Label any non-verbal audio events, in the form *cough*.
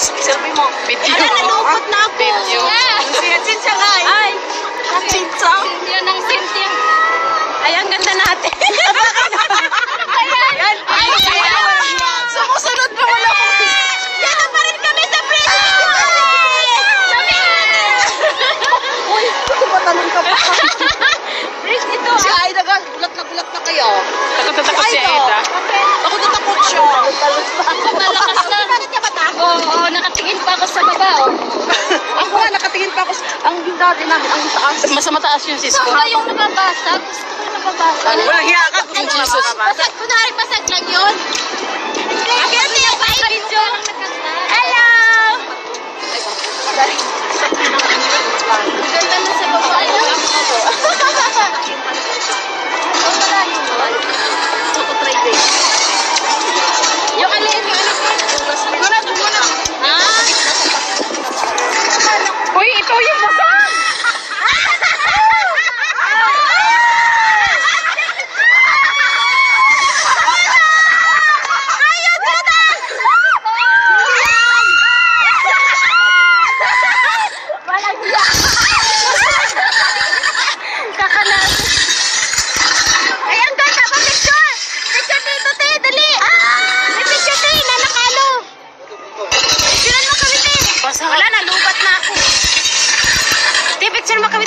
Selfie mo. Video. Ala, nalupot na ako. Video. Siya nga eh. Ay! Chinsa. Yan ang Cynthia. Ay, ang ganda natin. Ayan. *laughs* Ay, Sumusunod pa wala ko. Yan pa rin kami sa prison. Uy, tumatalong ka pa. Bridge ito. Si Aida, gulat na gulat na kayo. Takot na takot si Aida. Aida. Ako na takot siya. Malakas na. Bakit ka matakot? Oo, oo, nakatingin pa ako sa baba. Oh. Ako nga, nakatingin pa ako. sa- Ang dati namin, ang taas. Mas mataas yung sis ko. Saka yung nababasa, gusto ko yung nababasa. Walang hiya ka kung Jesus. Basag, kunwari basag lang yun. Kaya niya pa video. Hello! Uy, na kami